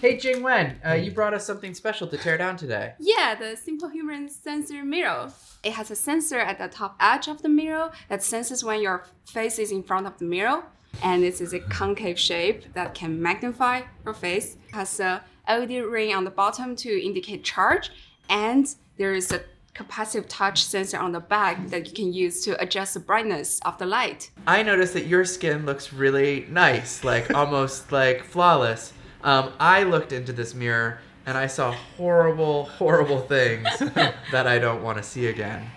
Hey Jingwen, uh, you brought us something special to tear down today. Yeah, the Simplehuman Sensor Mirror. It has a sensor at the top edge of the mirror that senses when your face is in front of the mirror. And this is a concave shape that can magnify your face. It has a LED ring on the bottom to indicate charge. And there is a capacitive touch sensor on the back that you can use to adjust the brightness of the light. I noticed that your skin looks really nice, like almost like flawless. Um, I looked into this mirror and I saw horrible, horrible things that I don't want to see again.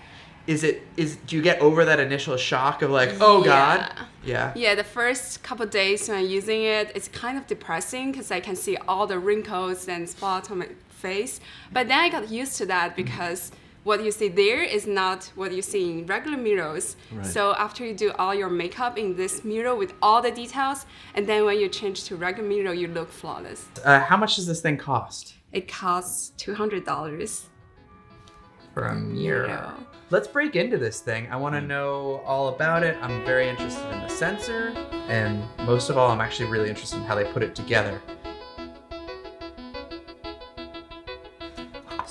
Is it is do you get over that initial shock of like, oh god? Yeah. Yeah, the first couple days when I'm using it, it's kind of depressing because I can see all the wrinkles and spots on my face. But then I got used to that because what you see there is not what you see in regular mirrors. Right. So after you do all your makeup in this mirror with all the details, and then when you change to regular mirror, you look flawless. Uh, how much does this thing cost? It costs two hundred dollars. For a mirror. Yeah. Let's break into this thing. I want to know all about it. I'm very interested in the sensor, and most of all, I'm actually really interested in how they put it together.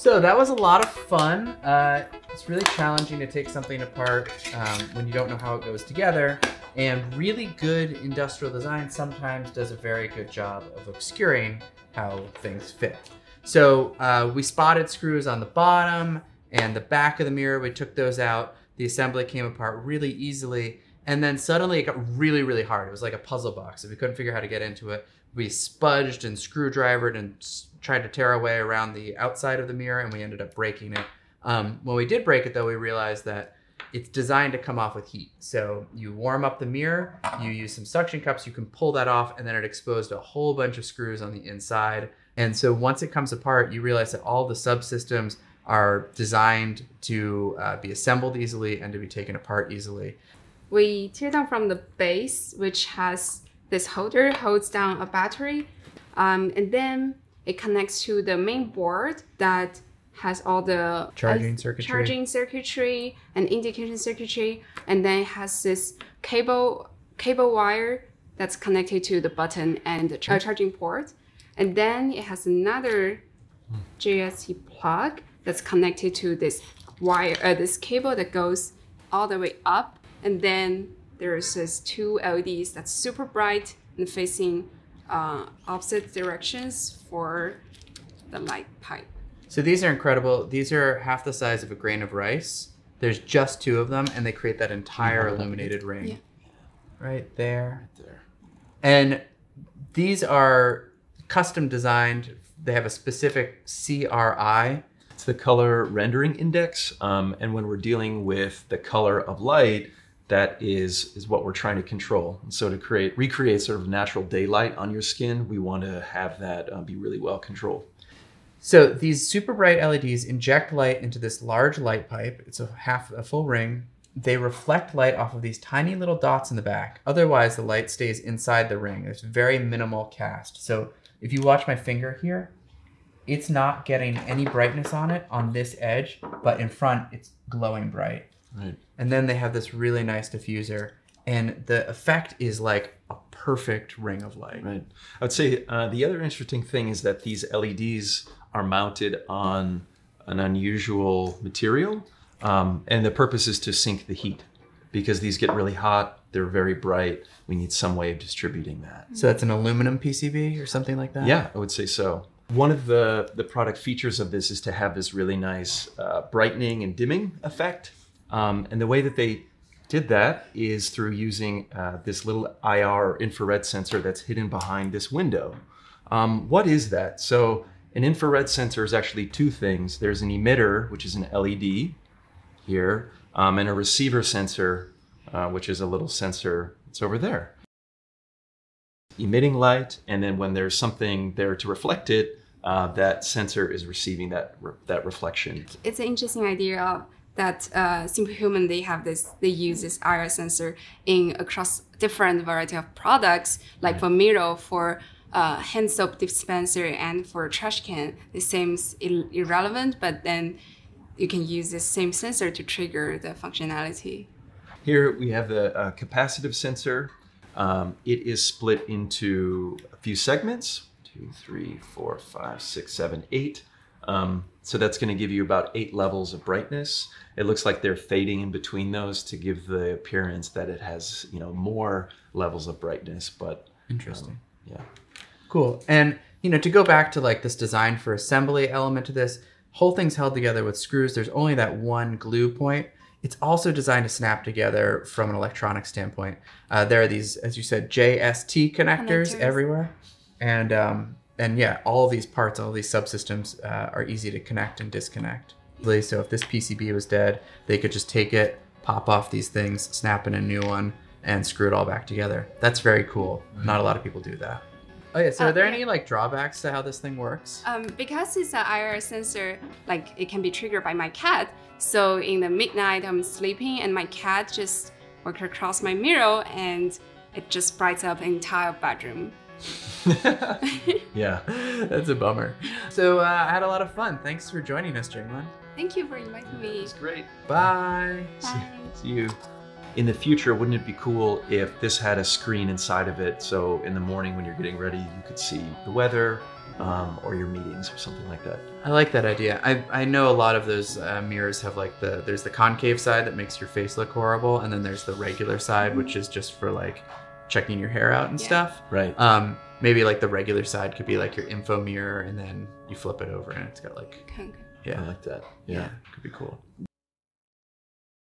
So that was a lot of fun. Uh, it's really challenging to take something apart um, when you don't know how it goes together. And really good industrial design sometimes does a very good job of obscuring how things fit. So uh, we spotted screws on the bottom and the back of the mirror. We took those out. The assembly came apart really easily. And then suddenly it got really, really hard. It was like a puzzle box. If we couldn't figure out how to get into it, we spudged and screwdrivered and tried to tear our way around the outside of the mirror, and we ended up breaking it. Um, when we did break it, though, we realized that it's designed to come off with heat. So you warm up the mirror, you use some suction cups, you can pull that off, and then it exposed a whole bunch of screws on the inside. And so once it comes apart, you realize that all the subsystems are designed to uh, be assembled easily and to be taken apart easily. We tear down from the base, which has this holder holds down a battery, um, and then it connects to the main board that has all the Charging circuitry. charging circuitry and indication circuitry, and then it has this cable cable wire that's connected to the button and the char- charging port, and then it has another JST plug that's connected to this wire, uh, this cable that goes all the way up, and then there's this two LEDs that's super bright and facing uh, opposite directions for the light pipe. So these are incredible. These are half the size of a grain of rice. There's just two of them, and they create that entire illuminated ring. Yeah. Right there. Right there. And these are custom designed. They have a specific CRI. It's the color rendering index, um, and when we're dealing with the color of light, that is is what we're trying to control. And so to create recreate sort of natural daylight on your skin, we want to have that uh, be really well controlled. So these super bright LEDs inject light into this large light pipe. It's a half a full ring. They reflect light off of these tiny little dots in the back. Otherwise, the light stays inside the ring. There's very minimal cast. So if you watch my finger here, it's not getting any brightness on it on this edge, but in front it's glowing bright. Right. And then they have this really nice diffuser, and the effect is like a perfect ring of light. Right. I would say uh, the other interesting thing is that these LEDs are mounted on an unusual material, um, and the purpose is to sink the heat because these get really hot. They're very bright. We need some way of distributing that. So that's an aluminum PCB or something like that. Yeah, I would say so. One of the, the product features of this is to have this really nice uh, brightening and dimming effect. Um, and the way that they did that is through using uh, this little IR or infrared sensor that's hidden behind this window. Um, what is that? So, an infrared sensor is actually two things there's an emitter, which is an LED here, um, and a receiver sensor, uh, which is a little sensor that's over there emitting light, and then when there's something there to reflect it, uh, that sensor is receiving that re- that reflection. It's an interesting idea of that uh, Simplehuman they have this they use this IR sensor in across different variety of products like for mirror for uh, hand soap dispenser and for trash can it seems ir- irrelevant but then you can use this same sensor to trigger the functionality Here we have the uh, capacitive sensor. Um, it is split into a few segments two, three, four, five, six, seven, eight. Um, so that's going to give you about eight levels of brightness. It looks like they're fading in between those to give the appearance that it has, you know, more levels of brightness. But Interesting. yeah, Cool. And you know, to go back to like this design for assembly element to this, whole thing's held together with screws. There's only that one glue point. It's also designed to snap together from an electronic standpoint. Uh, there are these, as you said, JST connectors, Connectors. everywhere, and um, and yeah, all these parts, all these subsystems uh, are easy to connect and disconnect. So if this PCB was dead, they could just take it, pop off these things, snap in a new one, and screw it all back together. That's very cool. Not a lot of people do that. Oh yeah. So Uh, are there yeah. any like drawbacks to how this thing works? Um, because it's an IR sensor, like it can be triggered by my cat. So in the midnight, I'm sleeping and my cat just walked across my mirror and it just brights up the entire bedroom. yeah. That's a bummer. So uh, I had a lot of fun. Thanks for joining us, Jingwen. Thank you for inviting me. It's great. Bye. Bye. See you. In the future, wouldn't it be cool if this had a screen inside of it? So in the morning when you're getting ready, you could see the weather um, or your meetings or something like that. I like that idea. I, I know a lot of those uh, mirrors have like the there's the concave side that makes your face look horrible, and then there's the regular side which is just for like checking your hair out and Yeah. stuff. Right. Um, maybe like the regular side could be like your info mirror, and then you flip it over and it's got like Kind of- I yeah, like that. yeah, Yeah. could be cool.